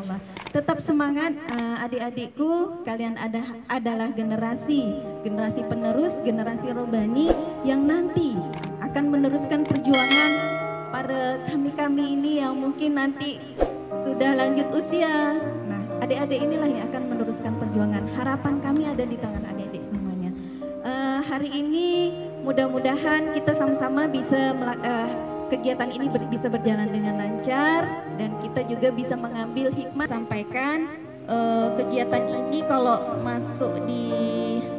Allah. Tetap semangat uh, adik-adikku, kalian ada, adalah generasi, generasi penerus, generasi robani yang nanti akan meneruskan perjuangan para kami-kami ini yang mungkin nanti sudah lanjut usia. Nah, adik-adik inilah yang akan meneruskan perjuangan. Harapan kami ada di tangan adik-adik semuanya. Uh, hari ini mudah-mudahan kita sama-sama bisa uh, kegiatan ini ber, bisa berjalan dengan lancar dan kita juga bisa mengambil hikmah sampaikan uh, kegiatan ini kalau masuk di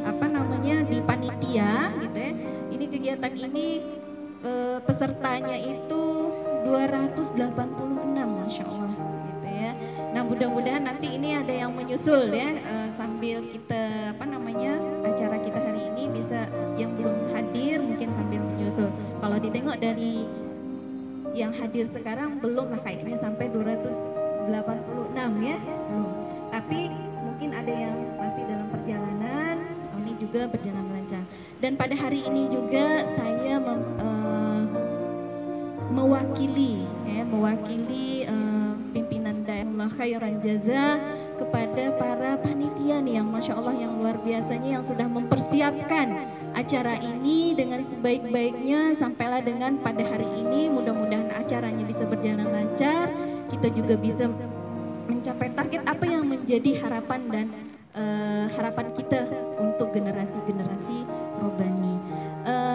apa namanya di panitia gitu ya. Ini kegiatan ini uh, pesertanya itu 286 Masya Allah gitu ya. Nah mudah-mudahan nanti ini ada yang menyusul ya uh, sambil kita apa namanya acara kita hari ini bisa yang belum hadir mungkin sambil menyusul. Kalau ditengok dari yang hadir sekarang belum lah kayaknya sampai 286 ya. Belum tapi mungkin ada yang masih dalam perjalanan ini juga berjalan lancar. Dan pada hari ini juga saya mem, uh, mewakili ya mewakili uh, pimpinan daerah khairan jaza kepada para panitia nih yang masya Allah yang luar biasanya yang sudah mempersiapkan acara ini dengan sebaik-baiknya sampailah dengan pada hari ini. Mudah-mudahan acaranya bisa berjalan lancar. Kita juga bisa mencapai target apa yang menjadi harapan dan uh, harapan kita untuk generasi-generasi robani. Uh,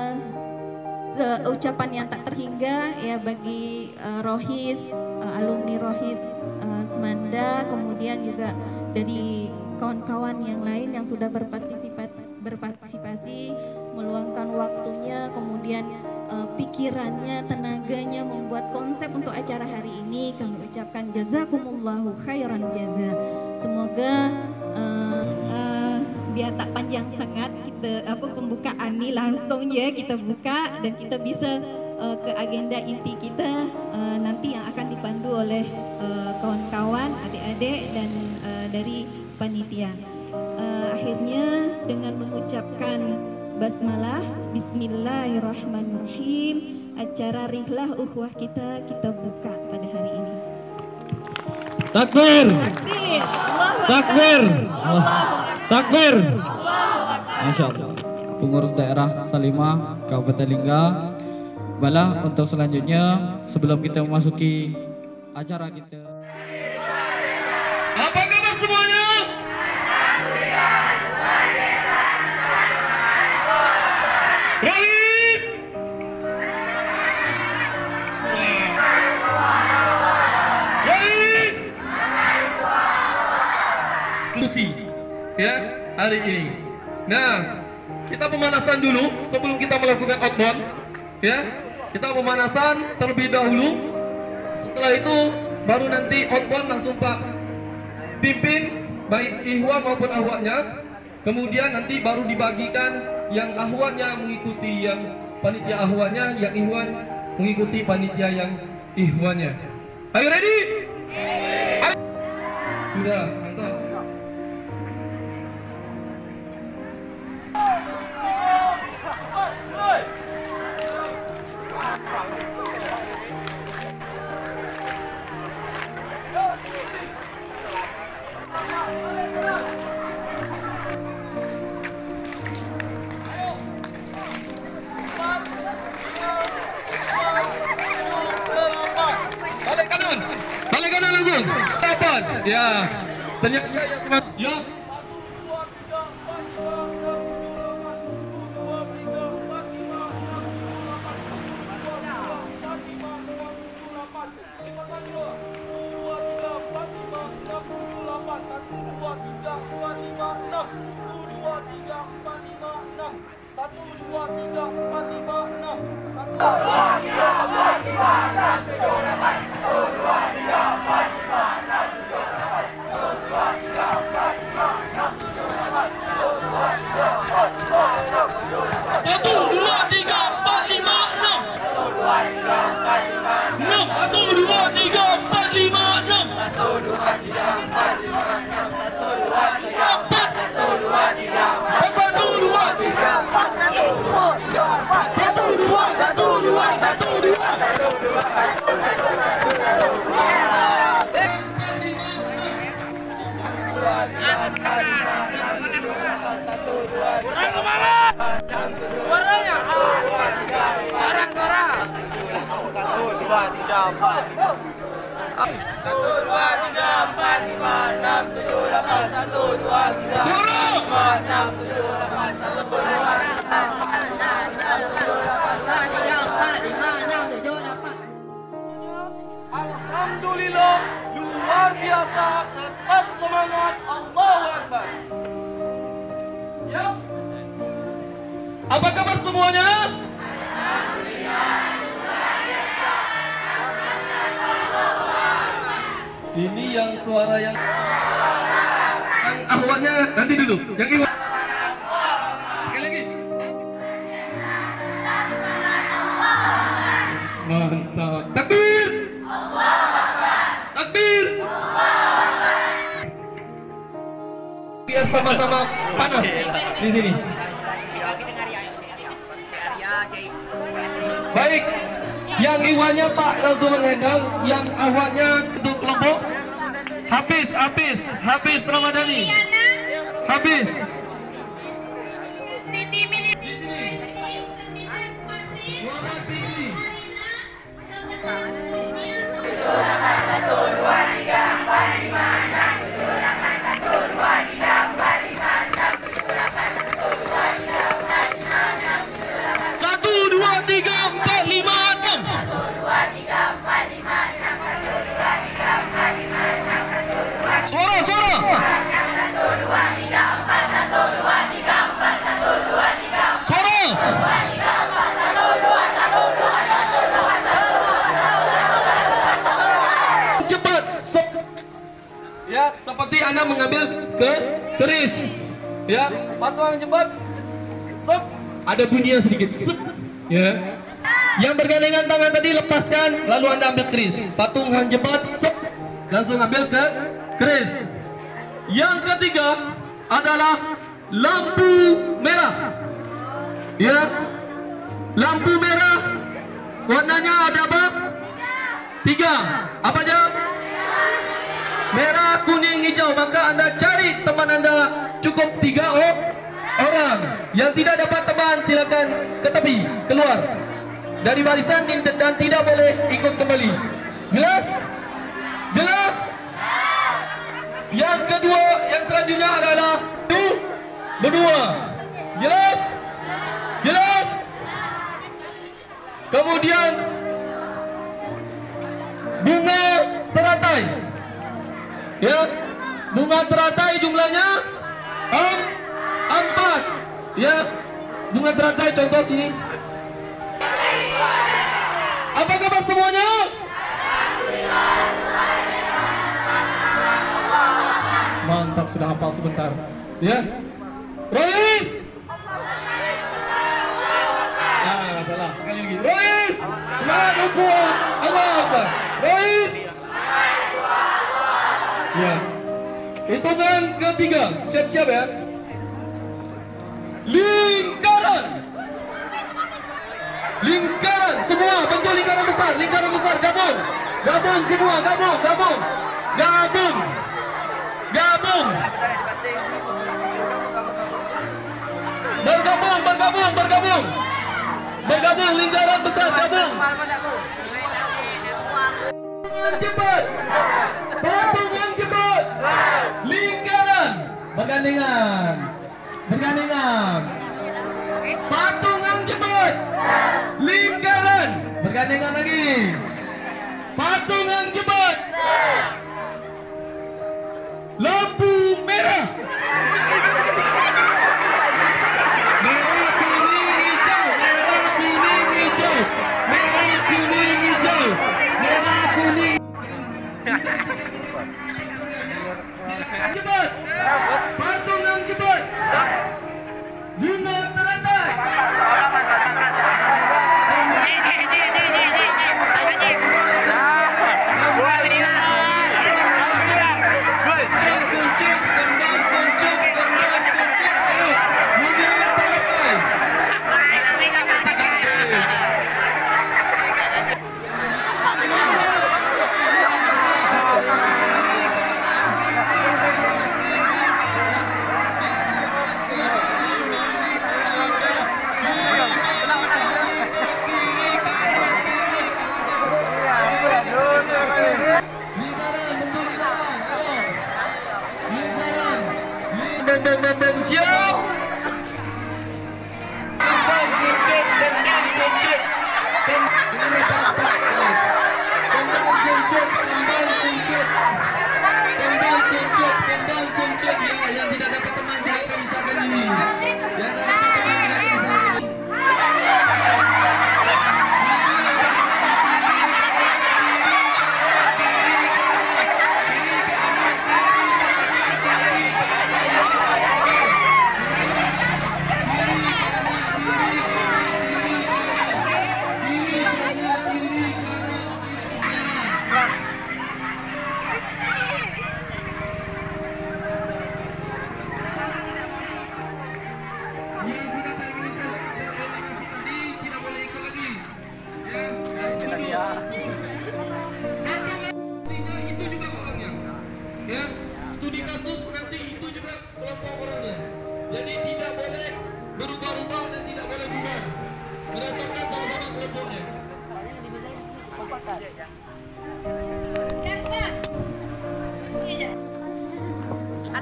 ucapan yang tak terhingga ya bagi uh, Rohis uh, alumni Rohis uh, Semanda kemudian juga dari kawan-kawan yang lain yang sudah berpartisipasi berpartisipasi, meluangkan waktunya, kemudian uh, pikirannya, tenaganya membuat konsep untuk acara hari ini. Kami ucapkan jazakumullahu khairan jaza. Semoga uh, uh, biar tak panjang sangat kita apa pembukaan ini langsung ya kita buka dan kita bisa uh, ke agenda inti kita uh, nanti yang akan dipandu oleh kawan-kawan, uh, adik-adik dan uh, dari panitia uh, akhirnya dengan mengucapkan basmalah Bismillahirrahmanirrahim. Acara rihlah ukhuwah kita kita buka pada hari ini. Takbir. Takbir. Takbir. Takbir. Masya Allah. Pengurus daerah Salimah Kabupaten Lingga. Balah untuk selanjutnya sebelum kita memasuki acara kita. Apa kabar semuanya? Susi ya hari ini. Nah, kita pemanasan dulu sebelum kita melakukan outbound ya. Kita pemanasan terlebih dahulu. Setelah itu baru nanti outbound langsung Pak pimpin baik ihwa maupun ahwaknya kemudian nanti baru dibagikan yang ahwatnya mengikuti yang panitia ahwatnya yang ihwan mengikuti panitia yang ihwannya are you ready? Sudah mantap Sapan. Ya. Ternyata ya. Satu, dua, Suara. Alhamdulillah luar biasa tetap semangat Allahu Akbar. Siap? Apa kabar semuanya? Ini yang suara yang yang ahwatnya nanti dulu. Yang iwa. Sekali lagi. Mantap. Takbir. Takbir. Biar sama-sama panas di sini. Baik, yang iwannya Pak langsung mengendang, yang awaknya kelompok. Habis, habis, habis Ramadhani. Habis. Siti seperti Anda mengambil ke keris. Ya, patuh yang cepat. Sep. ada bunyinya sedikit. Sep. Ya. Yang bergandengan tangan tadi lepaskan, lalu Anda ambil keris. Patung hang jebat, sep. Langsung ambil ke keris. Yang ketiga adalah lampu merah. Ya. Lampu merah warnanya ada apa? Tiga. Apa aja? Merah, kuning, hijau. Maka Anda cari teman Anda cukup tiga orang. Yang tidak dapat teman silakan ke tepi, keluar dari barisan dan tidak boleh ikut kembali. Jelas? Jelas? Yang kedua, yang selanjutnya adalah tu berdua. Jelas? Jelas? Kemudian teratai jumlahnya em, empat. Ya, bunga teratai contoh sini. Apa kabar semuanya? Mantap sudah hafal sebentar. Ya. Rois. Ah, salah. Sekali lagi. Rois. Semangat hukum. Allah Akbar. Rois. Hitungan ketiga. Siap-siap ya. Lingkaran. Lingkaran semua bentuk lingkaran besar, lingkaran besar gabung. Gabung semua, gabung, gabung. Gabung. Gabung. Bergabung, bergabung, bergabung. Bergabung lingkaran besar, gabung. Cepat. Cepat. Lingkaran. Bergandengan. Bergandengan. Patungan cepat. Lingkaran. Bergandengan lagi. Patungan cepat. Lampu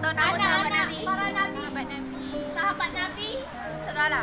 Atau nama sahabat Nabi. Para Nabi. Sahabat Nabi. Sahabat Nabi. Saudara.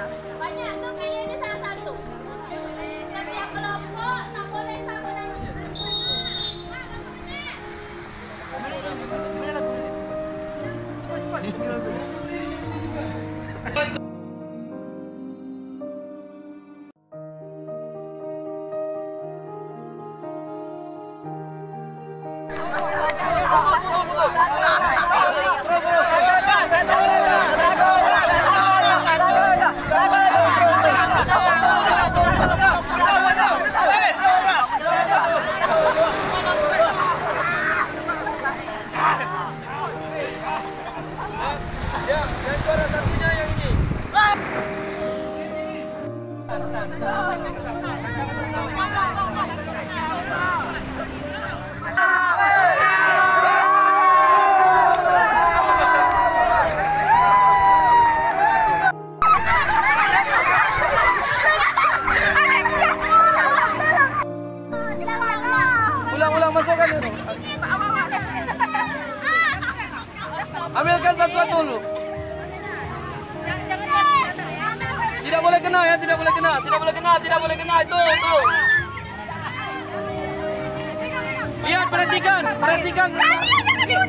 Perhatikan, perhatikan.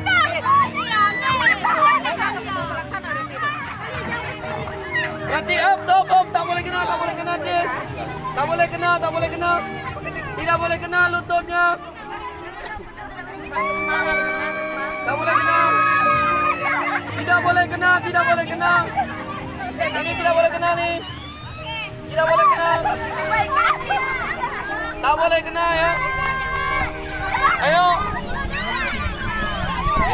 Perhati up, top, up, tak boleh kena, tak boleh kena dis. Tak boleh kena, tak boleh kena. Tidak boleh kena lututnya. Tak boleh kena. Tidak boleh kena, tidak boleh kena. Ini tidak boleh kena nih. Tidak boleh kena. Tak boleh kena ya. Ayo.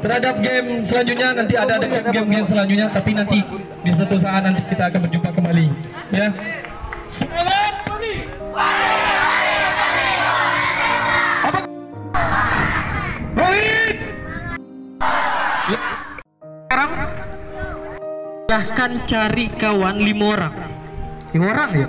terhadap game selanjutnya. Nanti ada ada game-game selanjutnya, tapi nanti di suatu saat nanti kita akan berjumpa kembali. Ya, semangat! Apa? Ya, Sekarang silahkan cari kawan lima orang. Lima orang ya?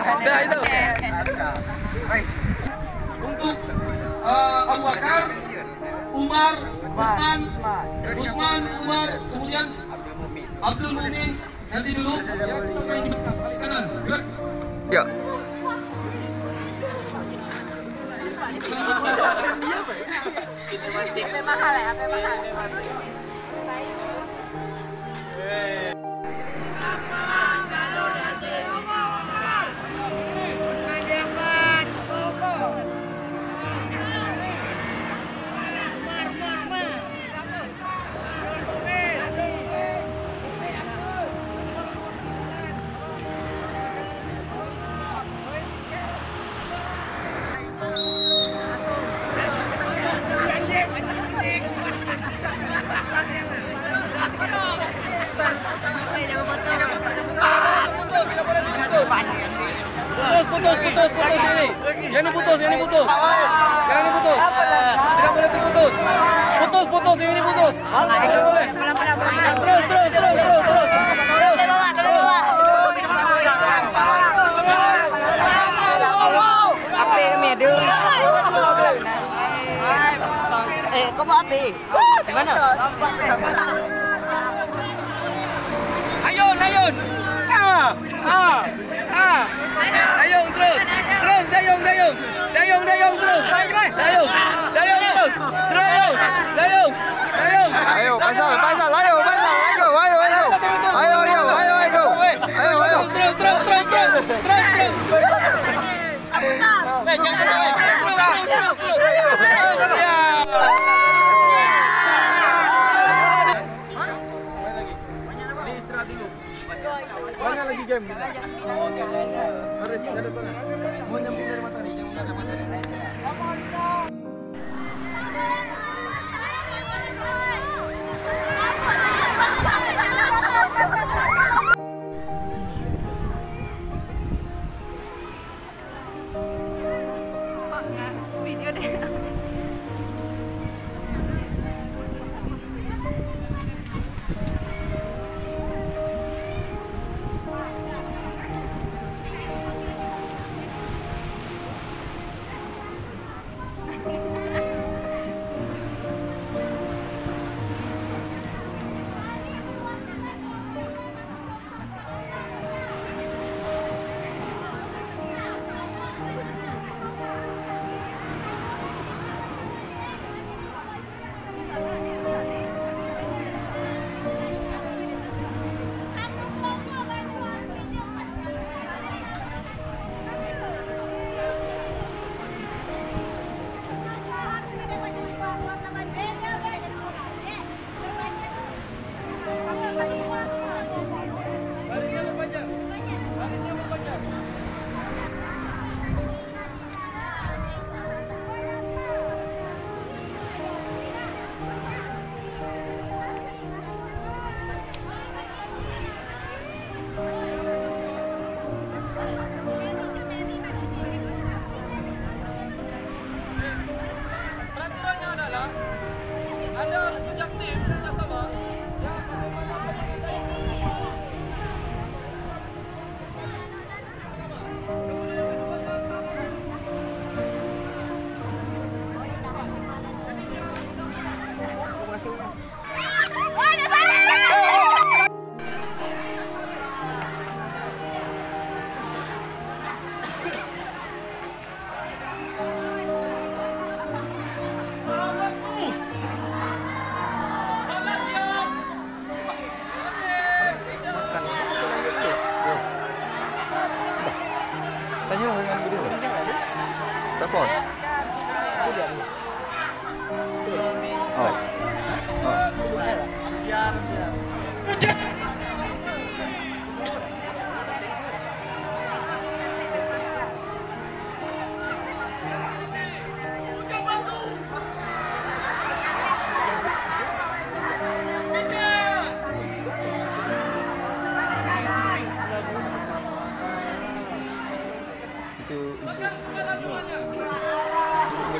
Dah itu. Untuk eh, Abu Bakar, Umar, Usman, Usman, Umar, kemudian Abdul Mumin. Nanti dulu. Kanan. Ya. Apa mahal ya? Apa mahal? Kau buat api? Di mana? Ayun, ayun. Ah, ah, ah. Dayung terus. Terus, dayung, dayung. Dayung, dayung terus. Dayung, dayung terus. Dayung, dayung, dayung. Ayo, pasal, pasal, ayo, pasal, ayo, ayo, ayo. Ayo, ayo, ayo, ayo. Ayo, ayo. Terus, terus, terus, terus. Terus, terus. Jangan, jangan. Game kita. Oh, oke. Harus, harus sana. Mau nyambung dari matahari, nyambung dari matahari.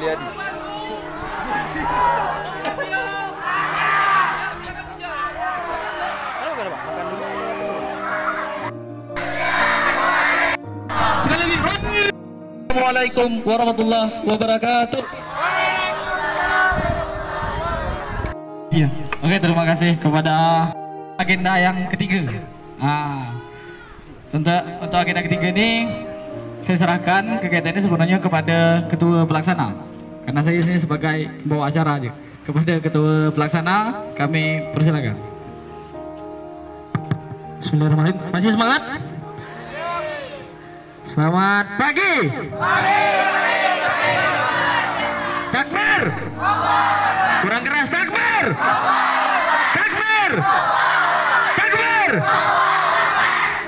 Mulyadi. Sekali lagi, Assalamualaikum warahmatullahi wabarakatuh. Iya. Oke, terima kasih kepada agenda yang ketiga. Nah Untuk untuk agenda ketiga ini saya serahkan kegiatan ini sebenarnya kepada ketua pelaksana. Karena saya ini sebagai bawa acara aja. Kepada ketua pelaksana kami persilakan. Bismillahirrahmanirrahim. Masih semangat? Selamat pagi. Takbir. Kurang keras takbir. Takbir. Takbir.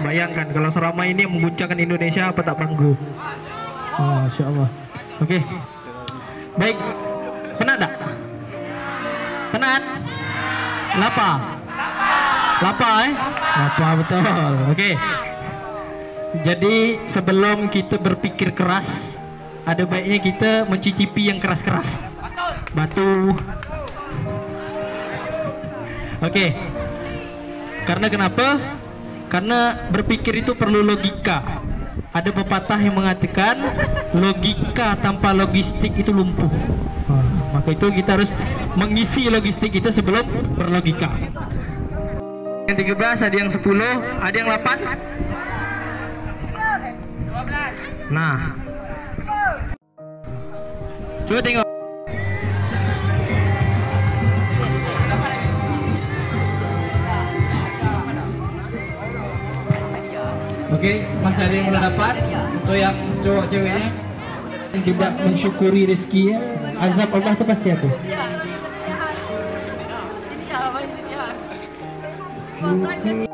Bayangkan kalau selama ini yang mengguncangkan Indonesia apa tak bangga. Masya Allah. Oke. Baik. Penat tak? Penat? Lapa? Lapa eh? Lapa betul. Oke. Jadi sebelum kita berpikir keras, ada baiknya kita mencicipi yang keras-keras. Batu. Oke. Karena kenapa? Karena berpikir itu perlu logika. Ada pepatah yang mengatakan logika tanpa logistik itu lumpuh. Wah, maka itu kita harus mengisi logistik kita sebelum berlogika. Yang 13, ada yang 10, ada yang 8. Nah. Coba tengok. Oke, masih ada yang belum dapat untuk yang cowok ceweknya yang tidak mensyukuri rezekinya, azab Allah itu pasti aku. Ini ya, ini ya.